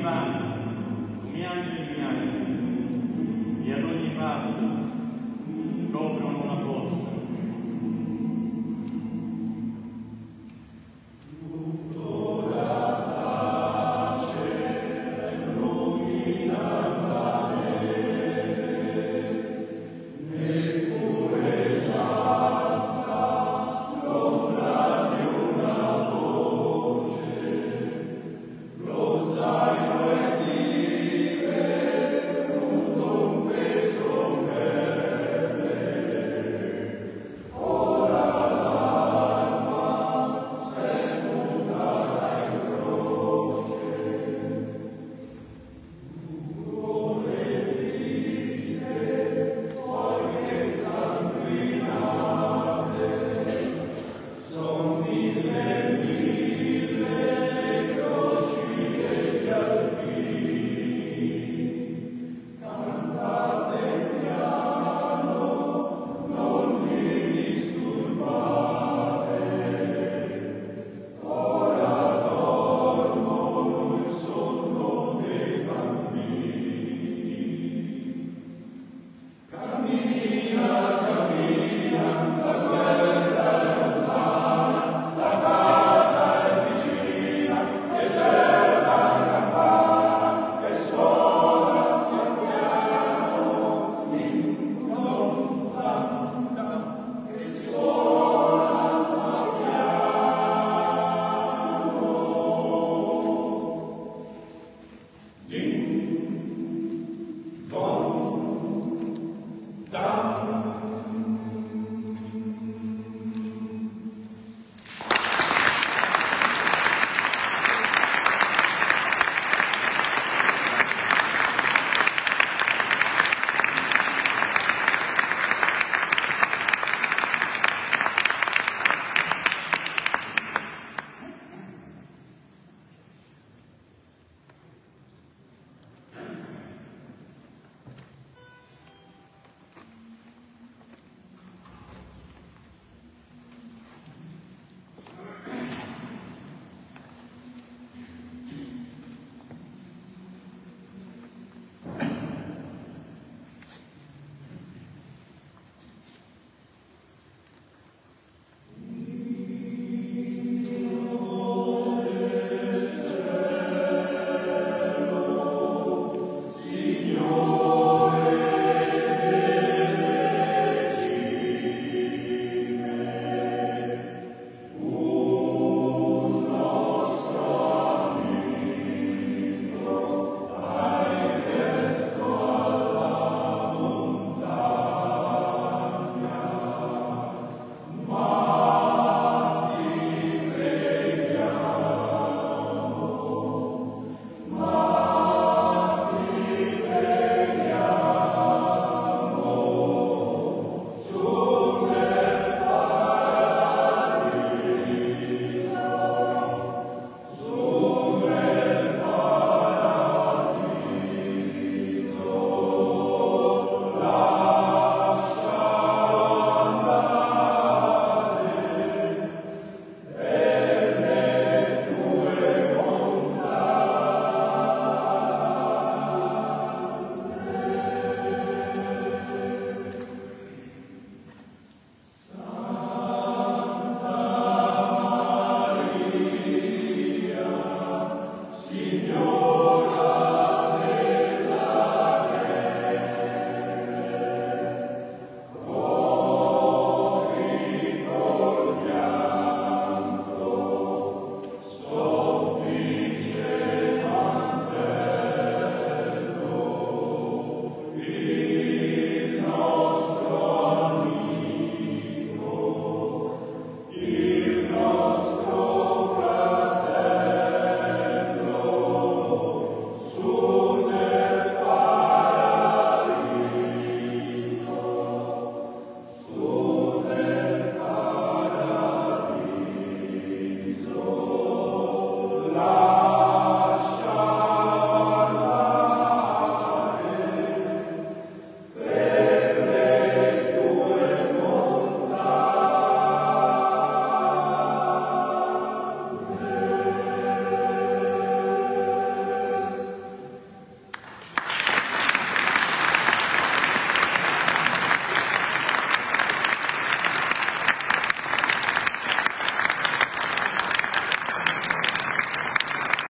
ညီမအများကြီးများတယ်ရတော်ညီမ